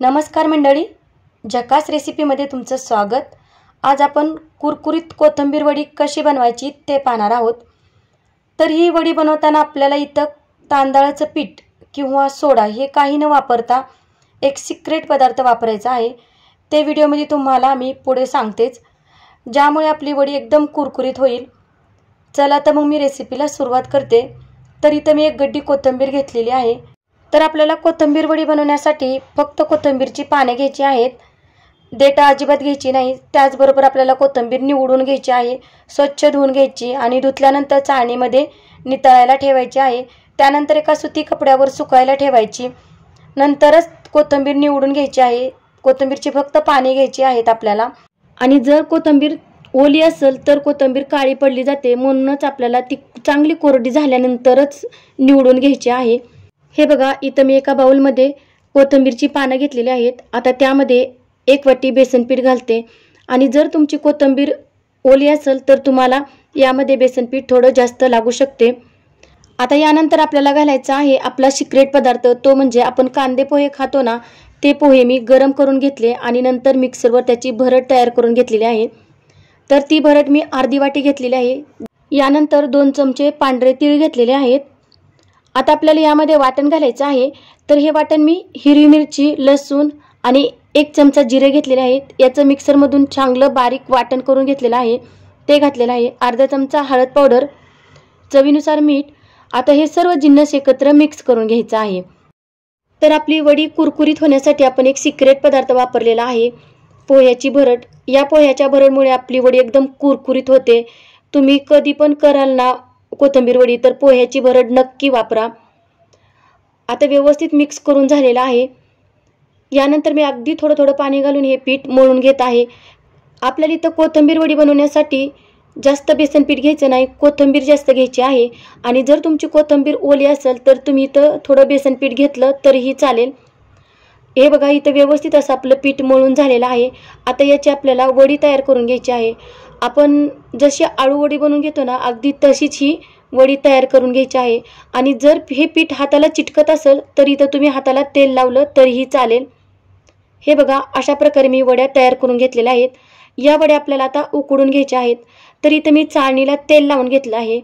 नमस्कार मंडळी. जकास रेसिपीमध्ये तुमचं स्वागत. आज आपण कुरकुरीत कोथिंबीर वडी कशी बनवायची ते पाहणार आहोत. तर ही वडी बनवताना आपल्याला इथं तांदळाचं पीठ किंवा सोडा हे काही न वापरता एक सिक्रेट पदार्थ वापरायचा आहे. ते व्हिडिओमध्ये तुम्हाला मी पुढे सांगतेच. ज्यामुळे आपली वडी एकदम कुरकुरीत होईल. चला तर मग मी रेसिपीला सुरुवात करते. तर इथं मी एक गड्डी कोथिंबीर घेतलेली आहे. तर आपल्याला कोथिंबीर वडी बनवण्यासाठी फक्त कोथिंबीरची पाने घ्यायची आहेत. देटा अजिबात घ्यायची नाही. त्याचबरोबर आपल्याला कोथिंबीर निवडून घ्यायची आहे. स्वच्छ धुवून घ्यायची आणि धुतल्यानंतर चाळणीमध्ये नितळायला ठेवायची आहे. त्यानंतर एका सुती कपड्यावर सुकायला ठेवायची. नंतरच कोथिंबीर निवडून घ्यायची आहे. कोथिंबीरची फक्त पाने घ्यायची आहेत आपल्याला. आणि जर कोथिंबीर ओली असेल तर कोथिंबीर काळी पडली जाते. म्हणूनच आपल्याला ती चांगली कोरडी झाल्यानंतरच निवडून घ्यायची आहे. हे बघा इथं मी एका बाऊलमध्ये कोथिंबीरची पानं घेतलेली आहेत. आता त्यामध्ये एक वाटी बेसनपीठ घालते. आणि जर तुमची कोथिंबीर ओली असेल तर तुम्हाला यामध्ये बेसनपीठ थोडं जास्त लागू शकते. आता यानंतर आपल्याला घालायचा आहे आपला सिक्रेट पदार्थ. तो म्हणजे आपण कांदे पोहे खातो ना ते पोहे मी गरम करून घेतले आणि नंतर मिक्सरवर त्याची भरट तयार करून घेतलेली आहे. तर ती भरट मी अर्धी वाटी घेतलेली आहे. यानंतर दोन चमचे पांढरे तीळ घेतलेले आहेत. आता आपल्याला यामध्ये वाटण घालायचं आहे. तर हे वाटण मी हिरवी मिरची लसूण आणि एक चमचा जिरे घेतलेले आहेत. याचं मिक्सरमधून चांगलं बारीक वाटण करून घेतलेलं आहे. ते घातलेलं आहे. अर्धा चमचा हळद पावडर चवीनुसार मीठ. आता हे सर्व जिन्नस एकत्र मिक्स करून घ्यायचं आहे. तर आपली वडी कुरकुरीत होण्यासाठी आपण एक सिक्रेट पदार्थ वापरलेला आहे. पोह्याची भरट या पोह्याच्या भरटमुळे आपली वडी एकदम कुरकुरीत होते. तुम्ही कधी पण कराल ना कोथिंबीर वडी तर पोह्याची भरड नक्की वापरा. आता व्यवस्थित मिक्स करून झालेलं आहे. यानंतर मी अगदी थोडं थोडं पाणी घालून हे पीठ मळून घेत आहे. आपल्याला इथं कोथिंबीर वडी बनवण्यासाठी जास्त बेसन पीठ घ्यायचं नाही. कोथिंबीर जास्त घ्यायची आहे. आणि जर तुमची कोथिंबीर ओली असेल तर तुम्ही इथं थोडं बेसन पीठ घेतलं तरीही चालेल. हे बघा इथं व्यवस्थित असं आपलं पीठ मळून झालेलं आहे. आता याची आपल्याला वडी तयार करून घ्यायची आहे. आपण जशी आळू वडी बनवून घेतो ना अगदी तशीच ही वडी तयार करून घ्यायची आहे. आणि जर हे पीठ हाताला चिटकत असेल तर इथं तुम्ही हाताला तेल लावलं तरीही चालेल. हे बघा अशा प्रकारे मी वड्या तयार करून घेतलेल्या आहेत. या वड्या आपल्याला आता उकडून घ्यायच्या आहेत. तर इथं मी चाळणीला तेल लावून घेतलं आहे.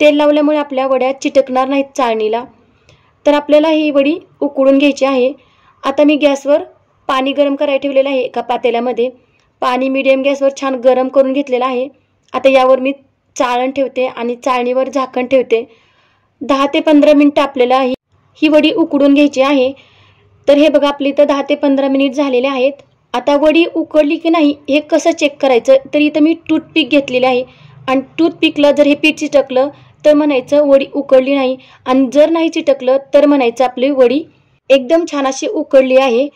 तेल लावल्यामुळे आपल्या वड्या चिटकणार नाहीत चाळणीला. तर आपल्याला ही वडी उकडून घ्यायची आहे. आता मी गॅसवर पाणी गरम करायला ठेवलेलं आहे एका पातेल्यामध्ये. पाणी मिडियम गॅसवर छान गरम करून घेतलेलं आहे. आता यावर मी चाळण ठेवते आणि चाळणीवर झाकण ठेवते. दहा ते पंधरा मिनटं आपल्याला ही ही वडी उकडून घ्यायची आहे. तर हे बघा आपली इथं दहा ते पंधरा मिनिट झालेले आहेत. आता वडी उकडली की नाही हे कसं चेक करायचं? तर इथं मी टूथपिक घेतलेले आहे. आणि टूथपिकला जर हे पीठ चिटकलं तर म्हणायचं वडी उकडली नाही. आणि जर नाही चिटकलं तर म्हणायचं आपली वडी एकदम छान अशी उकडली आहे.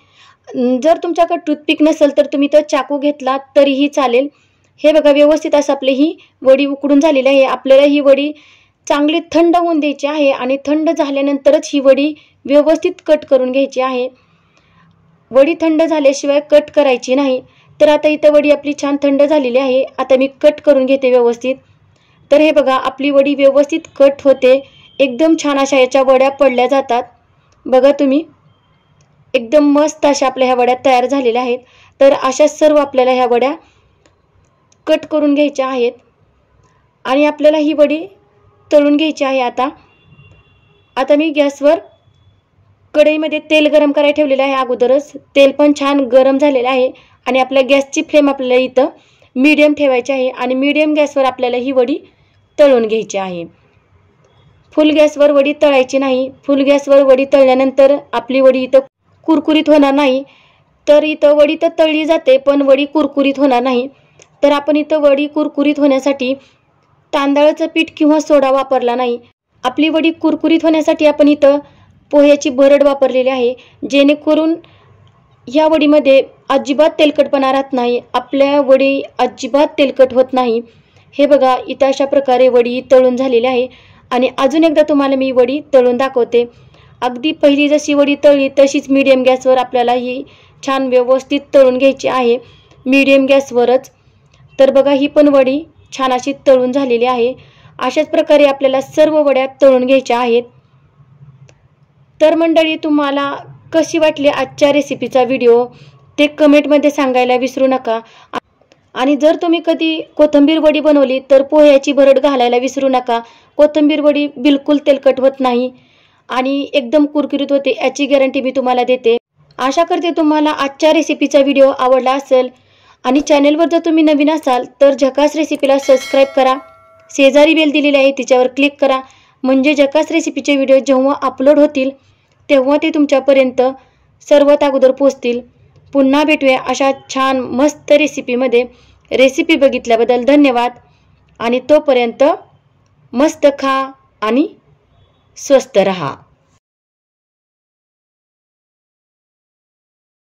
जर तुमच्याकडे टूथपिक नसेल तर तुम्ही तो चाकू घेतला तरीही चालेल. हे बघा व्यवस्थित असं आपली ही वडी उकडून झालेली आहे. आपल्याला ही वडी चांगली थंड होऊन द्यायची आहे आणि थंड झाल्यानंतरच ही वडी व्यवस्थित कट करून घ्यायची आहे. वडी थंड झाल्याशिवाय कट करायची नाही. तर आता इथं वडी आपली छान थंड झालेली आहे. आता मी कट करून घेते व्यवस्थित. तर हे बघा आपली वडी व्यवस्थित कट होते. एकदम छान अशा याच्या वड्या पडल्या जातात. बघा तुम्ही. एकदम मस्त अशा आपल्या ह्या वड्या तयार झालेल्या आहेत. तर अशा सर्व आपल्याला ह्या वड्या कट करून घ्यायच्या आहेत. आणि आपल्याला ही वडी तळून घ्यायची आहे आता. आता मी गॅसवर कढईमध्ये तेल गरम करायला ठेवलेलं आहे अगोदरच. तेल पण छान गरम झालेलं आहे. आणि आपल्या गॅसची फ्लेम आपल्याला इथं मीडियम ठेवायची आहे. आणि मीडियम गॅसवर आपल्याला ही वडी तळून घ्यायची आहे. फुल गॅसवर वडी तळायची नाही. फुल गॅसवर वडी तळल्यानंतर आपली वडी इथं कुरकुरीत होणार नाही. तर इथं वडी तर तळली जाते पण वडी कुरकुरीत होणार नाही. तर आपण इथं वडी कुरकुरीत होण्यासाठी तांदळाचं पीठ किंवा सोडा वापरला नाही. आपली वडी कुरकुरीत होण्यासाठी आपण इथं पोह्याची भरड वापरलेली आहे. जेणेकरून ह्या वडीमध्ये अजिबात तेलकटपणा राहत नाही. आपल्या वडी अजिबात तेलकट होत नाही. हे बघा इथं अशा प्रकारे वडी तळून झालेली आहे. आणि अजून एकदा तुम्हाला मी वडी तळून दाखवते. अगदी पहिली जशी वडी तळली तशीच मीडियम गॅसवर आपल्याला ही छान व्यवस्थित तळून घ्यायची आहे. मीडियम गॅसवरच तर बघा ही पण वडी छान अशी तळून झालेली आहे. अशाच प्रकारे आपल्याला सर्व वड्या तळून घ्यायच्या आहेत. तर मंडळी तुम्हाला कशी वाटली आजच्या रेसिपीचा व्हिडिओ ते कमेंटमध्ये सांगायला विसरू नका. आणि जर तुम्ही कधी कोथिंबीर वडी बनवली तर पोह्याची भरड घालायला विसरू नका. कोथिंबीर वडी बिलकुल तेलकट होत नाही. आणि एकदम कुरकुरीत होते याची गॅरंटी मी तुम्हाला देते. आशा करते तुम्हाला आजच्या रेसिपीचा व्हिडिओ आवडला असेल. आणि चॅनेलवर जर तुम्ही नवीन असाल तर झकास रेसिपीला सबस्क्राईब करा. शेजारी बेल दिलेली आहे तिच्यावर क्लिक करा. म्हणजे झकास रेसिपीचे व्हिडिओ जेव्हा अपलोड होतील तेव्हा ते तुमच्यापर्यंत सर्वात अगोदर पोचतील पुन्हा भेटूया अशा छान मस्त रेसिपीमध्ये रेसिपी बघितल्याबद्दल धन्यवाद. आणि तोपर्यंत मस्त खा आणि स्वस्त रहा